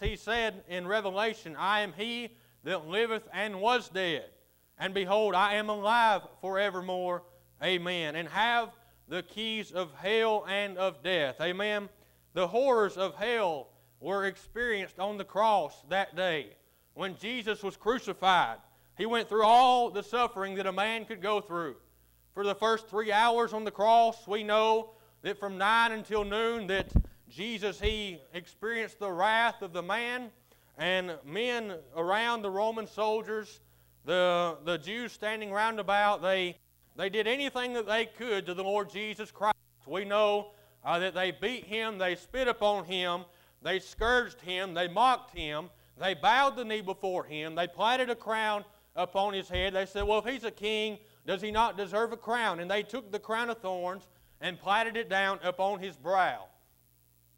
he said in Revelation, I am he that liveth and was dead. And behold, I am alive forevermore. Amen. And have the keys of hell and of death. Amen. The horrors of hell were experienced on the cross that day. When Jesus was crucified, he went through all the suffering that a man could go through. For the first three hours on the cross, we know that from 9 until noon that Jesus, he experienced the wrath of the man and men around the Roman soldiers, the, the Jews standing round about, they, they did anything that they could to the Lord Jesus Christ. We know uh, that they beat him, they spit upon him, they scourged him, they mocked him, they bowed the knee before him, they planted a crown upon his head. They said, Well, if he's a king, does he not deserve a crown? And they took the crown of thorns and platted it down upon his brow.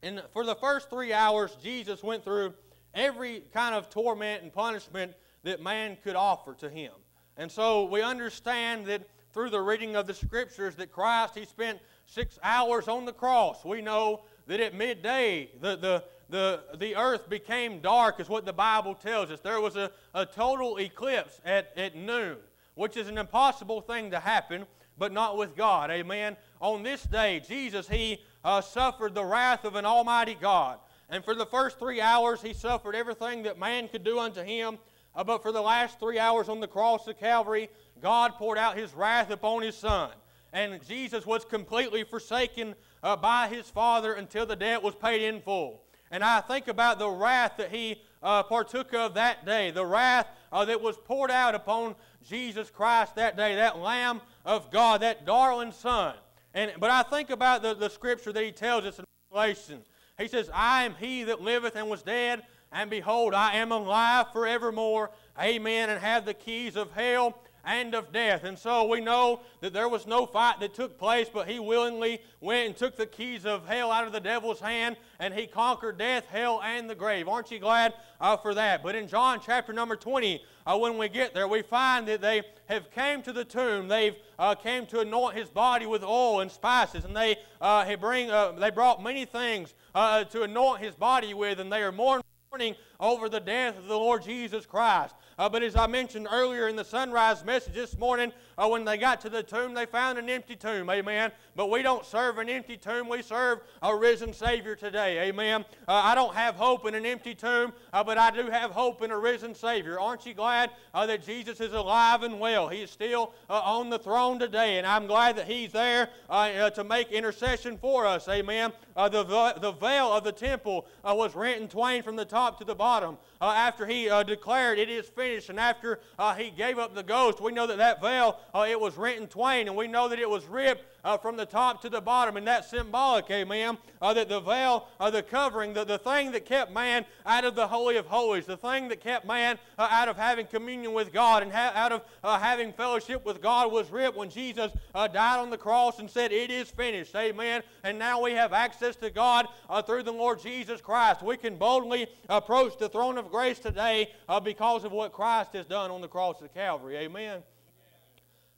And for the first three hours, Jesus went through every kind of torment and punishment that man could offer to him. And so we understand that through the reading of the scriptures that Christ, he spent six hours on the cross. We know that at midday, the, the, the, the earth became dark, is what the Bible tells us. There was a, a total eclipse at, at noon, which is an impossible thing to happen, but not with God. Amen. On this day, Jesus, he uh, suffered the wrath of an almighty God. And for the first three hours, he suffered everything that man could do unto him. Uh, but for the last three hours on the cross of Calvary, God poured out his wrath upon his Son. And Jesus was completely forsaken uh, by his Father until the debt was paid in full. And I think about the wrath that he uh, partook of that day, the wrath uh, that was poured out upon Jesus Christ that day, that Lamb of God, that darling Son. And, but I think about the, the scripture that he tells us in Revelation. He says, I am he that liveth and was dead, and behold, I am alive forevermore. Amen. And have the keys of hell and of death. And so we know that there was no fight that took place, but he willingly went and took the keys of hell out of the devil's hand, and he conquered death, hell, and the grave. Aren't you glad uh, for that? But in John chapter number 20, uh, when we get there, we find that they have came to the tomb. They've uh, came to anoint his body with oil and spices, and they uh, bring uh, they brought many things uh, to anoint his body with, and they are mourning over the death of the Lord Jesus Christ. Uh, but as I mentioned earlier in the sunrise message this morning, uh, when they got to the tomb, they found an empty tomb. Amen. But we don't serve an empty tomb. We serve a risen Savior today. Amen. Uh, I don't have hope in an empty tomb, uh, but I do have hope in a risen Savior. Aren't you glad uh, that Jesus is alive and well? He is still uh, on the throne today, and I'm glad that He's there to make intercession for us. Amen. the, the veil of the temple was rent in twain from the top to the bottom after He declared it is finished, and after He gave up the ghost. We know that that veil uh, it was rent in twain, and we know that it was ripped uh, from the top to the bottom, and that's symbolic, amen, uh, that the veil, uh, the covering, the, the thing that kept man out of the Holy of Holies, the thing that kept man uh, out of having communion with God and ha- out of uh, having fellowship with God was ripped when Jesus uh, died on the cross and said, It is finished, amen. And now we have access to God through the Lord Jesus Christ. We can boldly approach the throne of grace today because of what Christ has done on the cross of Calvary, amen.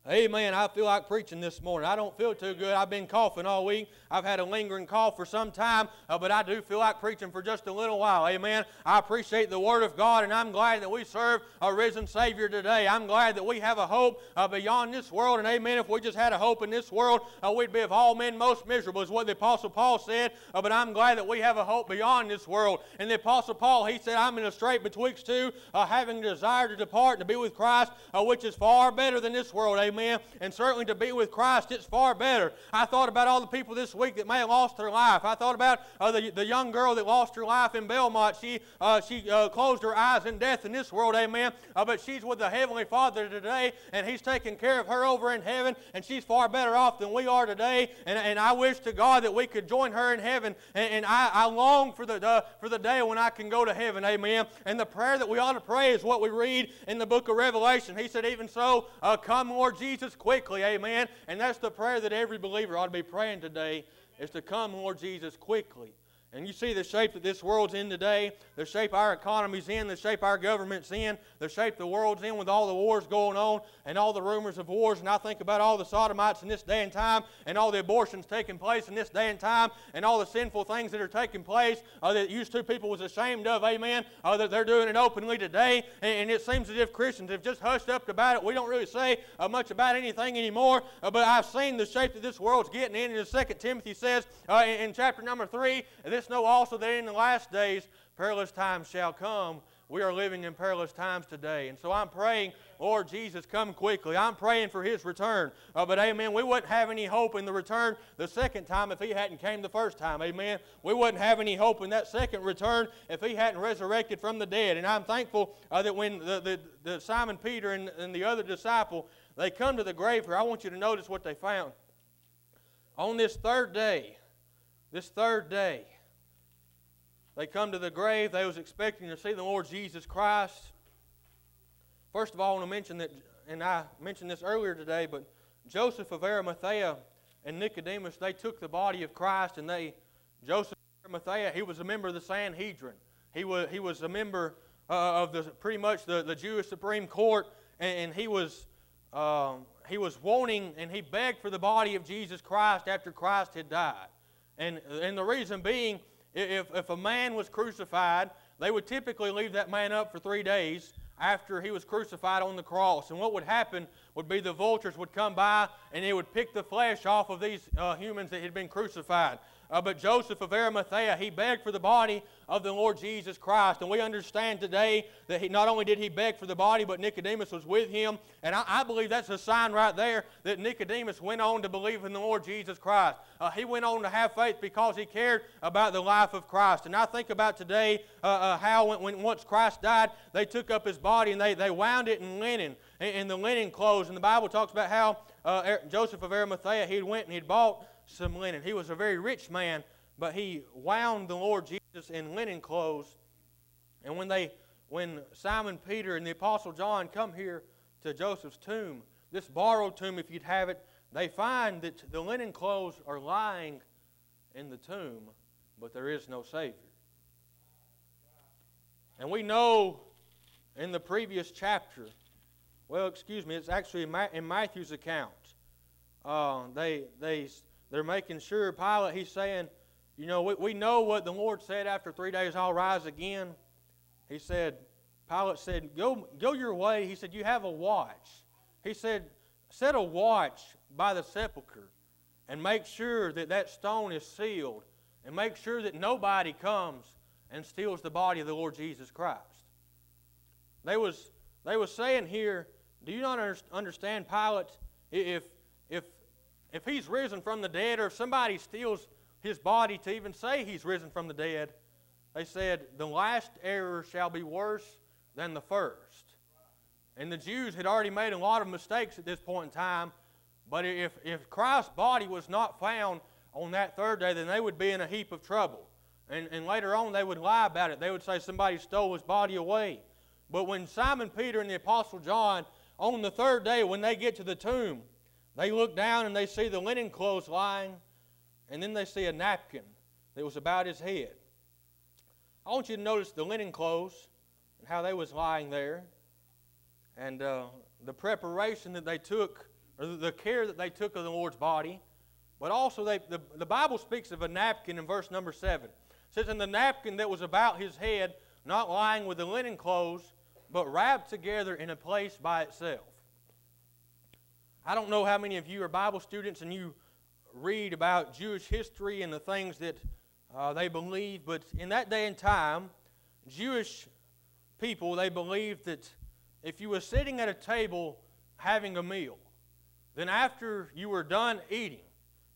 Amen. I feel like preaching this morning. I don't feel too good. I've been coughing all week. I've had a lingering cough for some time, uh, but I do feel like preaching for just a little while. Amen. I appreciate the Word of God, and I'm glad that we serve a risen Savior today. I'm glad that we have a hope uh, beyond this world. And amen. If we just had a hope in this world, uh, we'd be of all men most miserable, is what the Apostle Paul said. Uh, but I'm glad that we have a hope beyond this world. And the Apostle Paul, he said, I'm in a strait betwixt two, uh, having a desire to depart and to be with Christ, uh, which is far better than this world. Amen. Amen. And certainly to be with Christ, it's far better. I thought about all the people this week that may have lost their life. I thought about uh, the, the young girl that lost her life in Belmont. She, uh, she uh, closed her eyes in death in this world, amen. Uh, but she's with the Heavenly Father today, and He's taking care of her over in heaven, and she's far better off than we are today. And, and I wish to God that we could join her in heaven. And, and I, I long for the, for the day when I can go to heaven, amen. And the prayer that we ought to pray is what we read in the book of Revelation. He said, Even so, uh, come, Lord Jesus, quickly. Amen. And that's the prayer that every believer ought to be praying today is to come, Lord Jesus, quickly. And you see the shape that this world's in today, the shape our economy's in, the shape our government's in, the shape the world's in with all the wars going on and all the rumors of wars. And I think about all the sodomites in this day and time and all the abortions taking place in this day and time and all the sinful things that are taking place uh, that used to people was ashamed of, amen, uh, that they're doing it openly today. And, and, it seems as if Christians have just hushed up about it. We don't really say uh, much about anything anymore. Uh, but I've seen the shape that this world's getting in. And 2 Timothy says uh, in, in chapter number 3, this know also that in the last days perilous times shall come. We are living in perilous times today. And so I'm praying, Lord Jesus, come quickly. I'm praying for his return. Uh, but amen, we wouldn't have any hope in the return the second time if he hadn't came the first time. Amen. We wouldn't have any hope in that second return if he hadn't resurrected from the dead. And I'm thankful uh, that when the, the, the Simon Peter and, and the other disciple, they come to the grave here, I want you to notice what they found. On this third day, this third day, they come to the grave. They was expecting to see the Lord Jesus Christ. First of all, I want to mention that, and I mentioned this earlier today, but Joseph of Arimathea and Nicodemus, they took the body of Christ and they, Joseph of Arimathea, he was a member of the Sanhedrin. He was, he was a member uh, of the pretty much the, the Jewish Supreme Court, and, and he was um, he was wanting and he begged for the body of Jesus Christ after Christ had died. And, and the reason being, if, if a man was crucified, they would typically leave that man up for three days after he was crucified on the cross. And what would happen would be the vultures would come by and they would pick the flesh off of these uh, humans that had been crucified. Uh, but Joseph of Arimathea, he begged for the body of the Lord Jesus Christ. And we understand today that he, not only did he beg for the body, but Nicodemus was with him. And I, I believe that's a sign right there that Nicodemus went on to believe in the Lord Jesus Christ. Uh, he went on to have faith because he cared about the life of Christ. And I think about today uh, uh how when, when, once Christ died, they took up his body and they, they wound it in linen, in, in the linen clothes. And the Bible talks about how uh, Joseph of Arimathea, he went and he'd bought some linen. He was a very rich man, but he wound the Lord Jesus in linen clothes. And when they when Simon Peter and the Apostle John come here to Joseph's tomb, this borrowed tomb, if you'd have it, they find that the linen clothes are lying in the tomb, but there is no Savior. And we know in the previous chapter, well, excuse me, it's actually in Matthew's account. Uh, they, they they're making sure, Pilate, he's saying, you know, we, we know what the Lord said after three days I'll rise again. He said, Pilate said, go, go your way. He said, You have a watch. He said, Set a watch by the sepulchre and make sure that that stone is sealed and make sure that nobody comes and steals the body of the Lord Jesus Christ. They was, they was saying here, do you not understand, Pilate, if, if if he's risen from the dead, or if somebody steals his body to even say he's risen from the dead, they said, the last error shall be worse than the first. And the Jews had already made a lot of mistakes at this point in time, but if, if Christ's body was not found on that third day, then they would be in a heap of trouble. And, and later on, they would lie about it. They would say somebody stole his body away. But when Simon Peter and the Apostle John, on the third day, when they get to the tomb, they look down and they see the linen clothes lying, and then they see a napkin that was about his head. I want you to notice the linen clothes and how they was lying there, and uh, the preparation that they took, or the care that they took of the Lord's body. But also, they, the, the Bible speaks of a napkin in verse number 7. It says, In the napkin that was about his head, not lying with the linen clothes, but wrapped together in a place by itself. I don't know how many of you are Bible students and you read about Jewish history and the things that uh, they believe, but in that day and time, Jewish people, they believed that if you were sitting at a table having a meal, then after you were done eating,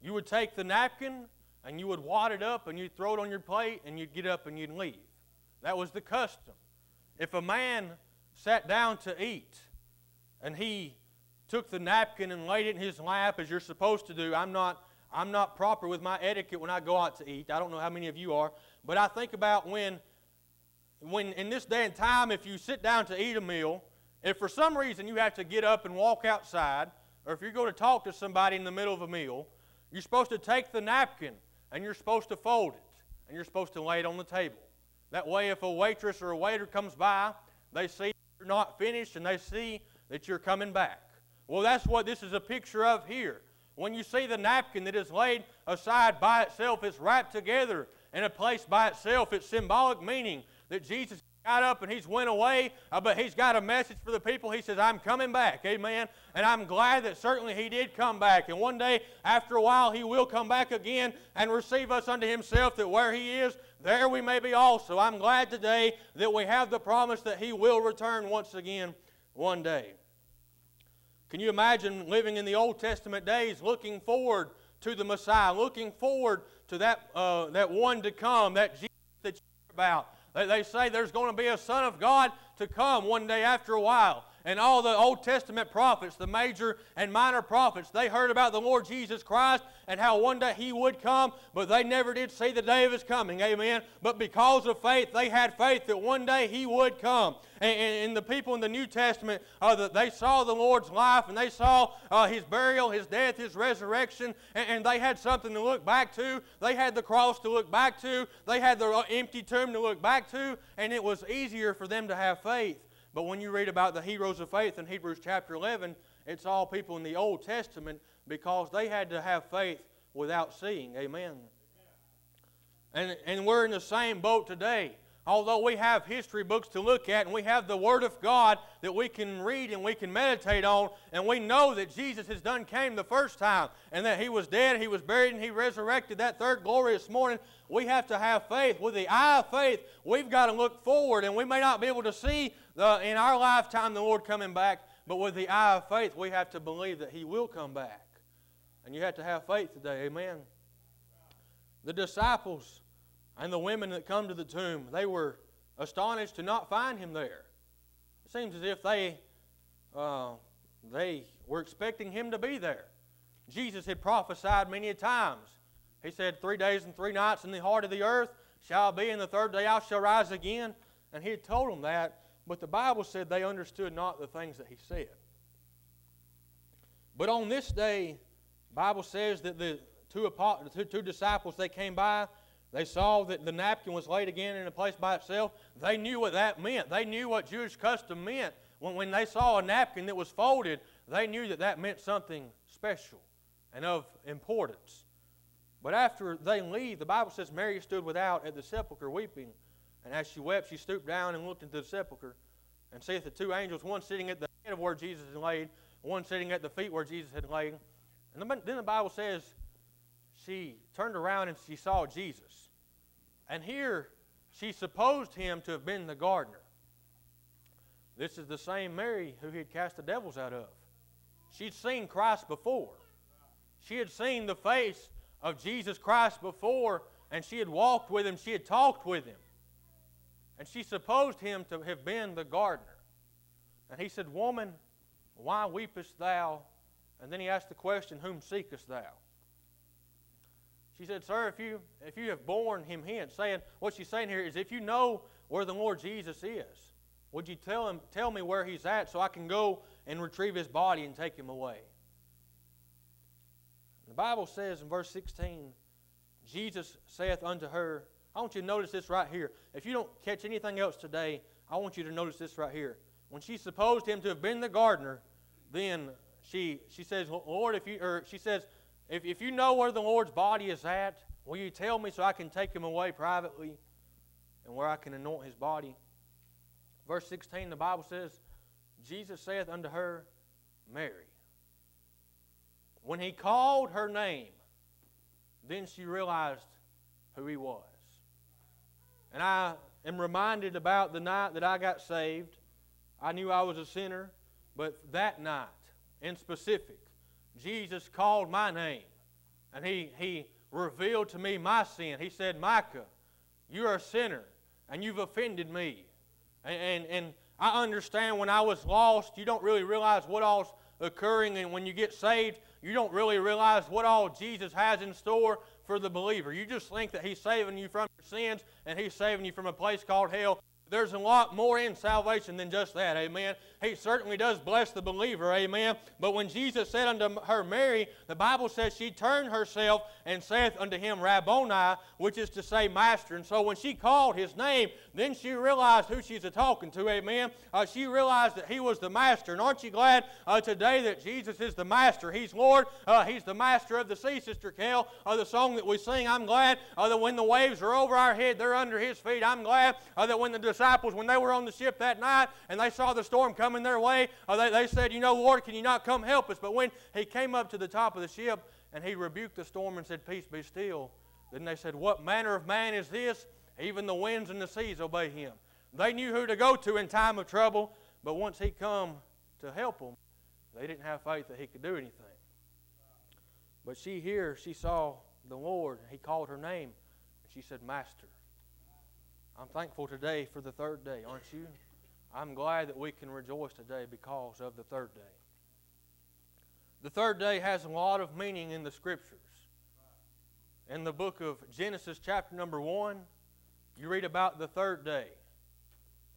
you would take the napkin and you would wad it up and you'd throw it on your plate and you'd get up and you'd leave. That was the custom. If a man sat down to eat and he took the napkin and laid it in his lap as you're supposed to do. I'm not, I'm not proper with my etiquette when I go out to eat. I don't know how many of you are, but I think about when, when in this day and time, if you sit down to eat a meal, if for some reason you have to get up and walk outside, or if you're going to talk to somebody in the middle of a meal, you're supposed to take the napkin and you're supposed to fold it. and you're supposed to lay it on the table. That way, if a waitress or a waiter comes by, they see you're not finished and they see that you're coming back. Well, that's what this is a picture of here. When you see the napkin that is laid aside by itself, it's wrapped together in a place by itself. It's symbolic meaning that Jesus got up and he's went away, uh, but he's got a message for the people. He says, I'm coming back. Amen. And I'm glad that certainly he did come back. And one day, after a while, he will come back again and receive us unto himself, that where he is, there we may be also. I'm glad today that we have the promise that he will return once again one day. Can you imagine living in the Old Testament days looking forward to the Messiah, looking forward to that, uh, that one to come, that Jesus that you hear about? They, they say there's going to be a Son of God to come one day after a while. And all the Old Testament prophets, the major and minor prophets, they heard about the Lord Jesus Christ and how one day He would come, but they never did see the day of His coming. Amen. But because of faith, they had faith that one day He would come. And, and the people in the New Testament, uh, the, they saw the Lord's life and they saw uh, His burial, His death, His resurrection, and, and, they had something to look back to. They had the cross to look back to. They had the uh, empty tomb to look back to, and it was easier for them to have faith. But when you read about the heroes of faith in Hebrews chapter 11, it's all people in the Old Testament because they had to have faith without seeing. Amen. And, and we're in the same boat today. Although we have history books to look at and we have the Word of God that we can read and we can meditate on, and we know that Jesus has done came the first time and that He was dead, He was buried, and He resurrected that third glorious morning, we have to have faith. With the eye of faith, we've got to look forward, and we may not be able to see the, in our lifetime the Lord coming back, but with the eye of faith, we have to believe that He will come back. And you have to have faith today. Amen. The disciples and the women that come to the tomb, they were astonished to not find him there. It seems as if they, uh, they were expecting him to be there. Jesus had prophesied many times. He said, Three days and three nights in the heart of the earth shall be, and the third day I shall rise again. And he had told them that, but the Bible said they understood not the things that he said. But on this day, Bible says that the two, the two disciples, they came by, they saw that the napkin was laid again in a place by itself. They knew what that meant. They knew what Jewish custom meant. When, when they saw a napkin that was folded, they knew that that meant something special and of importance. But after they leave, the Bible says Mary stood without at the sepulchre weeping. And as she wept, she stooped down and looked into the sepulchre and seeth the two angels, one sitting at the head of where Jesus had laid, one sitting at the feet where Jesus had laid. And then the Bible says she turned around and she saw Jesus. And here she supposed him to have been the gardener. This is the same Mary who he had cast the devils out of. She'd seen Christ before. She had seen the face of Jesus Christ before, and she had walked with him, she had talked with him. And she supposed him to have been the gardener. And he said, Woman, why weepest thou? And then he asked the question, Whom seekest thou? She said, Sir, if you, if you have borne him hence, saying, what she's saying here is, if you know where the Lord Jesus is, would you tell, him, tell me where he's at so I can go and retrieve his body and take him away? The Bible says in verse 16, Jesus saith unto her, I want you to notice this right here. If you don't catch anything else today, I want you to notice this right here. When she supposed him to have been the gardener, then she, she says, Lord, if you, or she says, if, if you know where the Lord's body is at, will you tell me so I can take him away privately and where I can anoint his body? Verse 16, the Bible says, Jesus saith unto her, Mary. When he called her name, then she realized who he was. And I am reminded about the night that I got saved. I knew I was a sinner, but that night in specific, Jesus called my name and he, he revealed to me my sin. He said, Micah, you're a sinner and you've offended me. And, and, and I understand when I was lost, you don't really realize what all's occurring. And when you get saved, you don't really realize what all Jesus has in store for the believer. You just think that He's saving you from your sins and He's saving you from a place called hell. There's a lot more in salvation than just that, amen. He certainly does bless the believer, amen. But when Jesus said unto her, Mary, the Bible says she turned herself and saith unto him, Rabboni, which is to say, Master. And so when she called his name, then she realized who she's talking to, amen. Uh, she realized that he was the Master. And aren't you glad uh, today that Jesus is the Master? He's Lord. Uh, he's the Master of the sea, Sister Kel. Uh, the song that we sing, I'm glad uh, that when the waves are over our head, they're under his feet. I'm glad uh, that when the disciples, when they were on the ship that night and they saw the storm coming their way, uh, they, they said, You know, Lord, can you not come help us? But when he came up to the top of the ship and he rebuked the storm and said, Peace be still, then they said, What manner of man is this? Even the winds and the seas obey him. They knew who to go to in time of trouble, but once he come to help them, they didn't have faith that he could do anything. But she here, she saw the Lord. He called her name, and she said, Master. I'm thankful today for the third day, aren't you? I'm glad that we can rejoice today because of the third day. The third day has a lot of meaning in the Scriptures. In the book of Genesis, chapter number 1, you read about the third day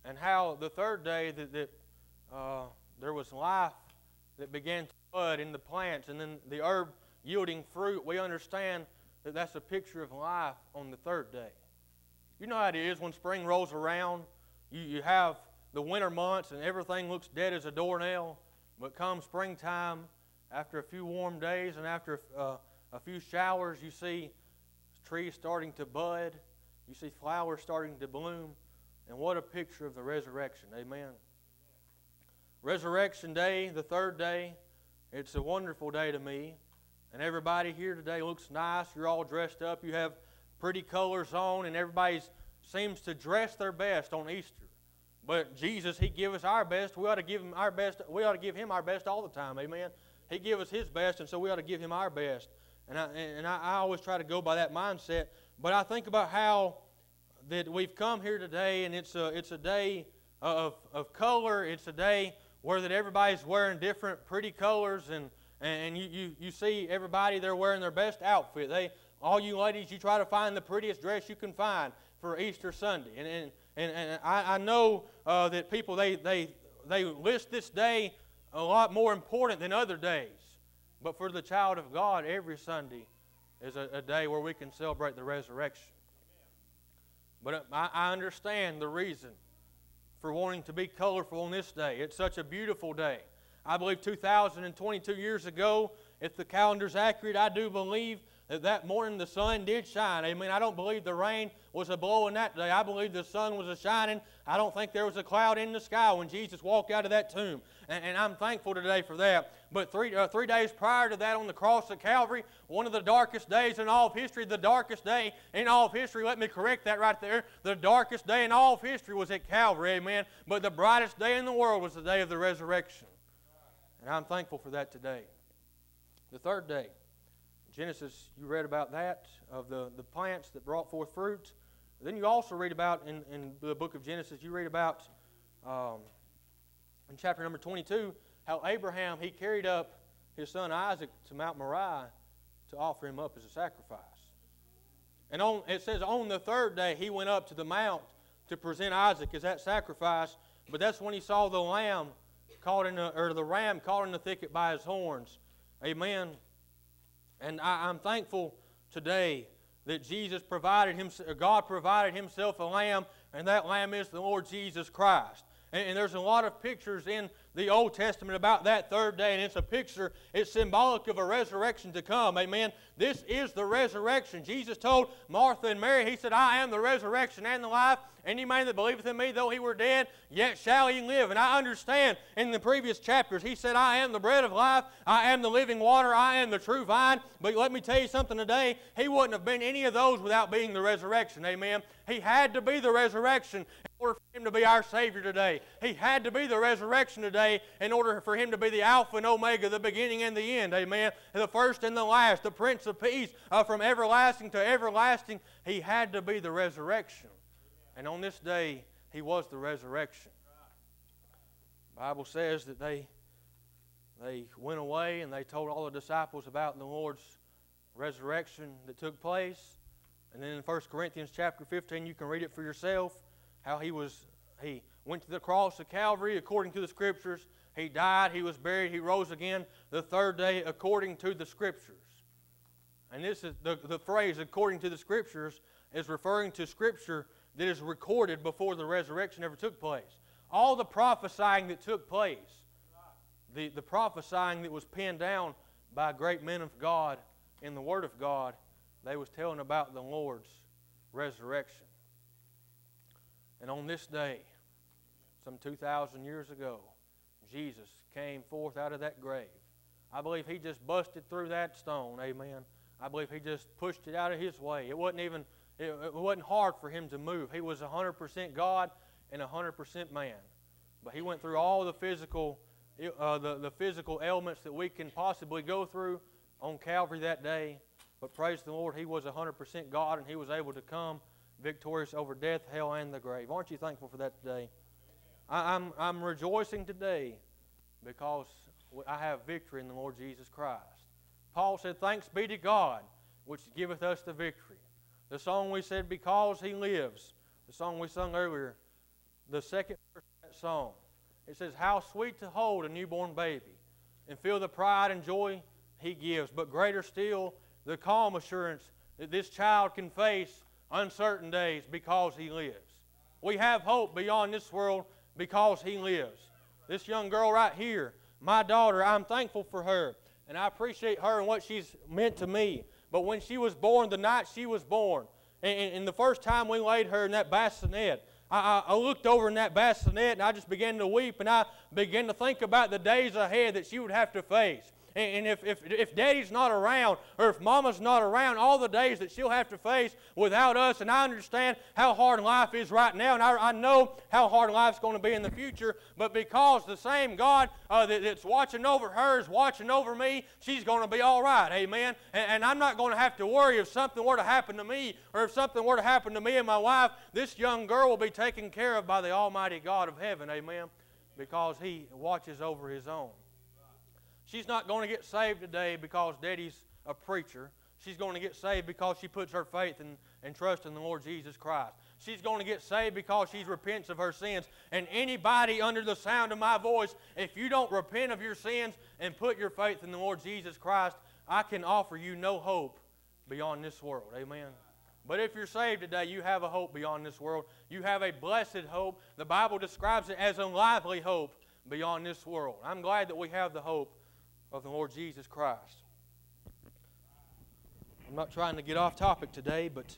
and how the third day that, that uh, there was life that began to bud in the plants and then the herb yielding fruit. We understand that that's a picture of life on the third day. You know how it is when spring rolls around, you, you have the winter months and everything looks dead as a doornail. But come springtime, after a few warm days and after uh, a few showers, you see trees starting to bud, you see flowers starting to bloom. And what a picture of the resurrection. Amen. Resurrection Day, the third day, it's a wonderful day to me. And everybody here today looks nice. You're all dressed up. You have pretty colors on, and everybody seems to dress their best on Easter. But Jesus, He give us our best. We ought to give Him our best. We ought to give Him our best all the time. Amen. He give us His best, and so we ought to give Him our best. And I, and I, I always try to go by that mindset. But I think about how that we've come here today, and it's a, it's a day of, of color. It's a day where that everybody's wearing different pretty colors, and, and you, you, you see everybody, they're wearing their best outfit. They, all you ladies, you try to find the prettiest dress you can find for Easter Sunday. And, and, and, and I, I know uh, that people, they, they, they list this day a lot more important than other days. But for the child of God, every Sunday is a, a day where we can celebrate the resurrection. But I, I understand the reason for wanting to be colorful on this day. It's such a beautiful day. I believe 2022 years ago, if the calendar's accurate, I do believe that morning the sun did shine. Amen. I don't believe the rain was a blowing that day. I believe the sun was a shining. I don't think there was a cloud in the sky when Jesus walked out of that tomb. And, and I'm thankful today for that. But three, uh, three days prior to that on the cross of Calvary, one of the darkest days in all of history, the darkest day in all of history, let me correct that right there. The darkest day in all of history was at Calvary, amen. But the brightest day in the world was the day of the resurrection. And I'm thankful for that today. The third day. Genesis, you read about that, of the, the plants that brought forth fruit. Then you also read about, in, in the book of Genesis, you read about um, in chapter number 22 how Abraham, he carried up his son Isaac to Mount Moriah to offer him up as a sacrifice. And on, it says on the third day he went up to the mount to present Isaac as that sacrifice, but that's when he saw the lamb caught in the, or the ram caught in the thicket by his horns. Amen. And I, am thankful today that Jesus provided himself, God provided himself a lamb, and that lamb is the Lord Jesus Christ. And, and there's a lot of pictures in the Old Testament about that third day, and it's a picture, it's symbolic of a resurrection to come. Amen. This is the resurrection. Jesus told Martha and Mary, He said, I am the resurrection and the life. Any man that believeth in me, though he were dead, yet shall he live. And I understand in the previous chapters, he said, I am the bread of life, I am the living water, I am the true vine. But let me tell you something today, he wouldn't have been any of those without being the resurrection. Amen. He had to be the resurrection in order for him to be our Savior today. He had to be the resurrection today in order for him to be the Alpha and Omega, the beginning and the end. Amen. The first and the last, the Prince of Peace, uh, from everlasting to everlasting. He had to be the resurrection. And on this day, he was the resurrection. The Bible says that they, they went away and they told all the disciples about the Lord's resurrection that took place. And then in 1 Corinthians chapter 15, you can read it for yourself, how he was He went to the cross of Calvary according to the Scriptures. He died, He was buried, He rose again the third day according to the Scriptures. And this is the, the phrase according to the Scriptures is referring to Scripture that is recorded before the resurrection ever took place. All the prophesying that took place, the, the prophesying that was penned down by great men of God in the Word of God, they was telling about the Lord's resurrection. And on this day, some 2,000 years ago, Jesus came forth out of that grave. I believe he just busted through that stone, amen. I believe he just pushed it out of his way. It wasn't even it, it wasn't hard for him to move. He was 100% God and 100% man. But he went through all the physical uh, the, the physical ailments that we can possibly go through on Calvary that day. But praise the Lord, he was 100% God and he was able to come victorious over death, hell, and the grave. Aren't you thankful for that today? I, I'm, I'm rejoicing today because I have victory in the Lord Jesus Christ. Paul said, Thanks be to God, which giveth us the victory. The song we said, Because He lives, the song we sung earlier, the second verse of that song, it says, How sweet to hold a newborn baby and feel the pride and joy He gives, but greater still, the calm assurance that this child can face uncertain days because He lives. We have hope beyond this world because He lives. This young girl right here, my daughter, I'm thankful for her, and I appreciate her and what she's meant to me. But when she was born, the night she was born, and, and the first time we laid her in that bassinet, I, I, looked over in that bassinet and I just began to weep and I began to think about the days ahead that she would have to face. And if, if, if daddy's not around or if mama's not around, all the days that she'll have to face without us. And I understand how hard life is right now, and I, I know how hard life's going to be in the future. But because the same God uh, that, that's watching over her is watching over me, she's going to be all right. Amen. And, and I'm not going to have to worry if something were to happen to me or if something were to happen to me and my wife. This young girl will be taken care of by the Almighty God of heaven. Amen. Because He watches over His own. She's not going to get saved today because daddy's a preacher. She's going to get saved because she puts her faith and, and trust in the Lord Jesus Christ. She's going to get saved because she repents of her sins. And anybody under the sound of my voice, if you don't repent of your sins and put your faith in the Lord Jesus Christ, I can offer you no hope beyond this world. Amen. But if you're saved today, you have a hope beyond this world. You have a blessed hope. The Bible describes it as a lively hope beyond this world. I'm glad that we have the hope of the Lord Jesus Christ. I'm not trying to get off topic today, but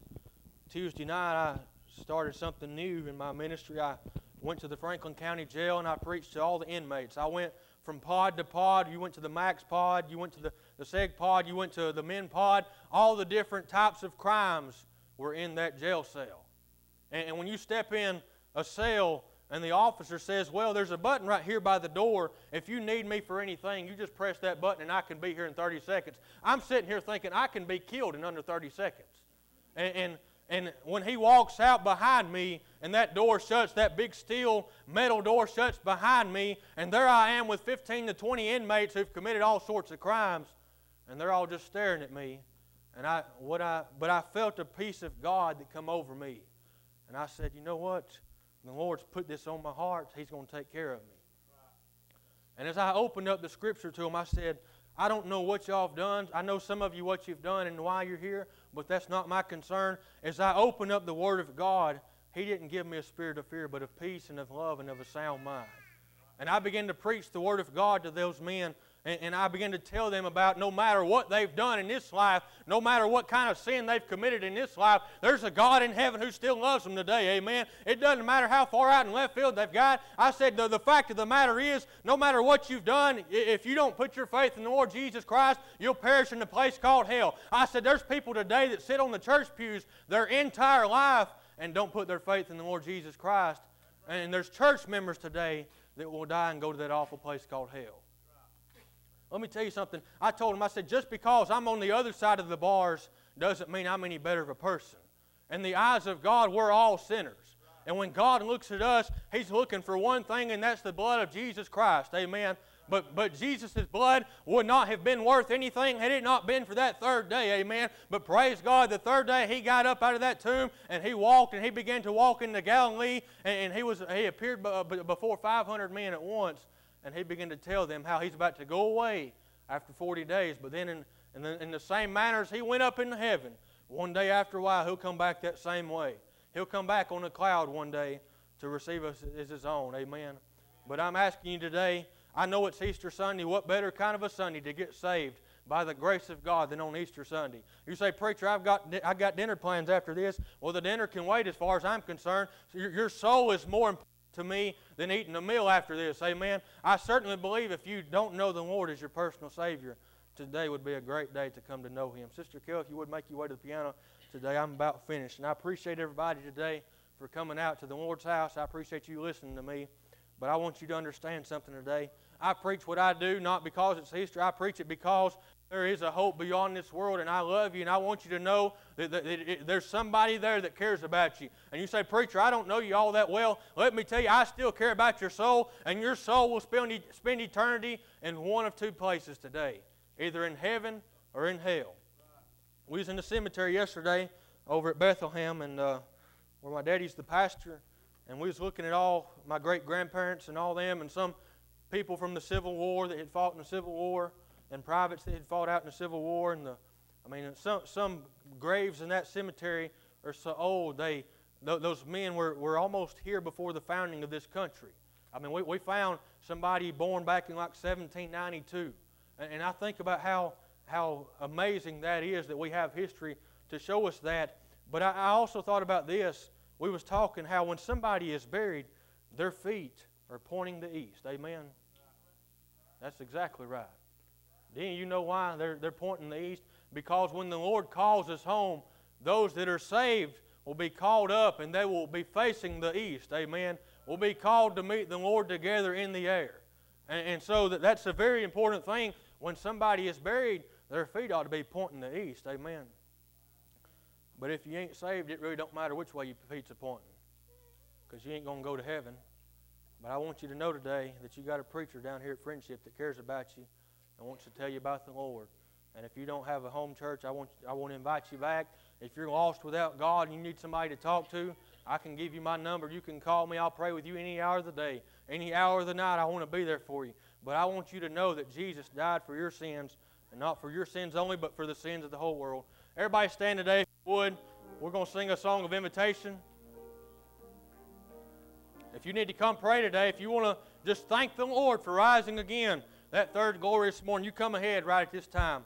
Tuesday night I started something new in my ministry. I went to the Franklin County Jail and I preached to all the inmates. I went from pod to pod. You went to the max pod, you went to the, the seg pod, you went to the men pod. All the different types of crimes were in that jail cell. And, and when you step in a cell, and the officer says, Well, there's a button right here by the door. If you need me for anything, you just press that button and I can be here in 30 seconds. I'm sitting here thinking I can be killed in under 30 seconds. And, and, and when he walks out behind me and that door shuts, that big steel metal door shuts behind me, and there I am with 15 to 20 inmates who've committed all sorts of crimes, and they're all just staring at me. And I, what I, but I felt a peace of God that come over me. And I said, You know what? The Lord's put this on my heart. He's going to take care of me. And as I opened up the scripture to him, I said, I don't know what y'all have done. I know some of you what you've done and why you're here, but that's not my concern. As I opened up the Word of God, He didn't give me a spirit of fear, but of peace and of love and of a sound mind. And I began to preach the Word of God to those men and, and I began to tell them about no matter what they've done in this life, no matter what kind of sin they've committed in this life, there's a God in heaven who still loves them today. Amen. It doesn't matter how far out in left field they've got. I said the, the fact of the matter is, no matter what you've done, if you don't put your faith in the Lord Jesus Christ, you'll perish in a place called hell. I said there's people today that sit on the church pews their entire life and don't put their faith in the Lord Jesus Christ. And there's church members today that will die and go to that awful place called hell. Let me tell you something. I told him, I said, just because I'm on the other side of the bars doesn't mean I'm any better of a person. In the eyes of God, we're all sinners. And when God looks at us, He's looking for one thing, and that's the blood of Jesus Christ. Amen. But, but Jesus' blood would not have been worth anything had it not been for that third day, amen. But praise God, the third day he got up out of that tomb and he walked and he began to walk into Galilee and, and he, was, he appeared before 500 men at once and he began to tell them how he's about to go away after 40 days. But then in, in, the, in the same manner as he went up into heaven, one day after a while, he'll come back that same way. He'll come back on a cloud one day to receive us as his own. Amen. But I'm asking you today, I know it's Easter Sunday. What better kind of a Sunday to get saved by the grace of God than on Easter Sunday? You say, Preacher, I've got, I've got dinner plans after this. Well, the dinner can wait as far as I'm concerned. Your soul is more important to me than eating a meal after this. Amen. I certainly believe if you don't know the Lord as your personal Savior, today would be a great day to come to know Him. Sister Kell, if you would make your way to the piano today, I'm about finished. And I appreciate everybody today for coming out to the Lord's house. I appreciate you listening to me. But I want you to understand something today. I preach what I do not because it's history. I preach it because there is a hope beyond this world, and I love you, and I want you to know that, that, that there's somebody there that cares about you. And you say, Preacher, I don't know you all that well. Let me tell you, I still care about your soul, and your soul will spend, spend eternity in one of two places today either in heaven or in hell. We was in the cemetery yesterday over at Bethlehem, and uh, where my daddy's the pastor, and we was looking at all my great grandparents and all them, and some people from the Civil War that had fought in the Civil War, and privates that had fought out in the Civil War, and the, I mean, some some graves in that cemetery are so old they those men were, were almost here before the founding of this country. I mean, we, we found somebody born back in like 1792. And, and I think about how, how amazing that is that we have history to show us that. But I, I also thought about this. We was talking how when somebody is buried, their feet are pointing the east. Amen? That's exactly right. Do you know why they're, they're pointing the east? Because when the Lord calls us home, those that are saved will be called up and they will be facing the east. Amen. Will be called to meet the Lord together in the air. And, and so that, that's a very important thing. When somebody is buried, their feet ought to be pointing the east. Amen. But if you ain't saved, it really don't matter which way your feet's pointing. Because you ain't going to go to heaven. But I want you to know today that you got a preacher down here at Friendship that cares about you and wants to tell you about the Lord. And if you don't have a home church, I want, I want to invite you back. If you're lost without God and you need somebody to talk to, I can give you my number. You can call me. I'll pray with you any hour of the day, any hour of the night. I want to be there for you. But I want you to know that Jesus died for your sins, and not for your sins only, but for the sins of the whole world. Everybody stand today if you would. We're going to sing a song of invitation. If you need to come pray today, if you want to just thank the Lord for rising again that third glorious morning, you come ahead right at this time.